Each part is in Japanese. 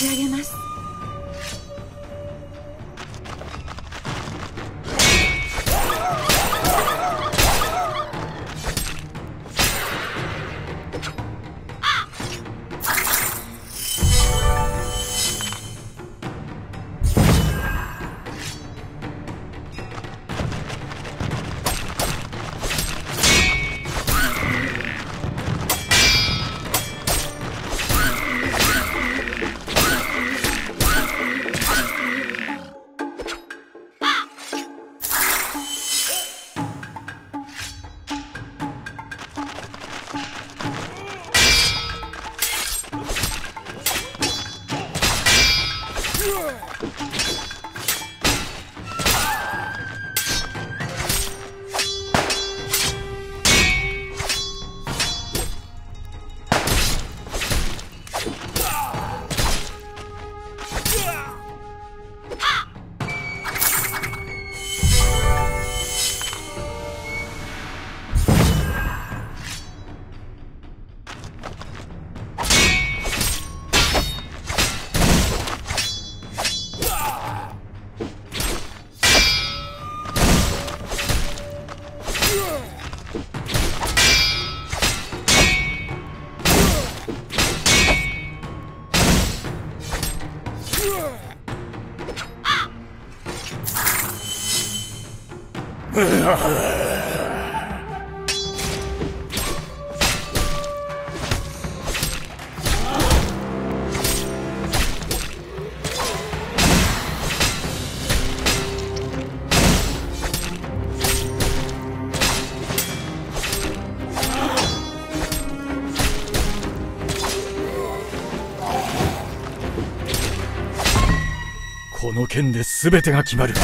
仕上げます。の剣で全てが決まる。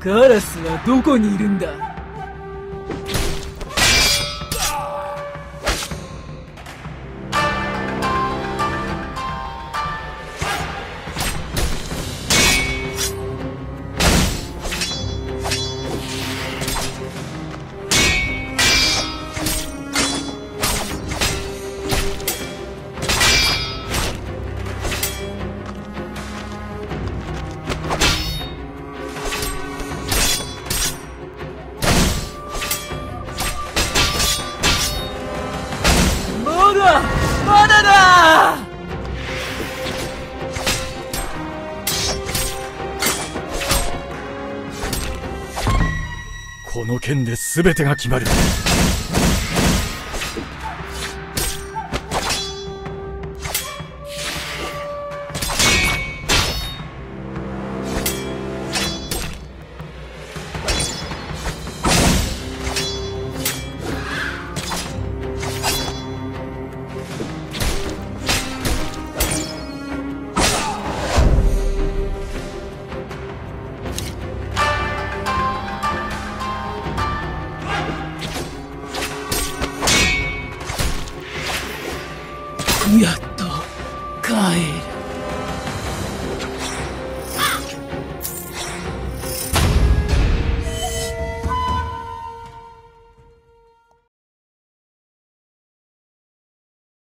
カラスはどこにいるんだ？まだ。だこの剣で全てが決まる。やっと帰る。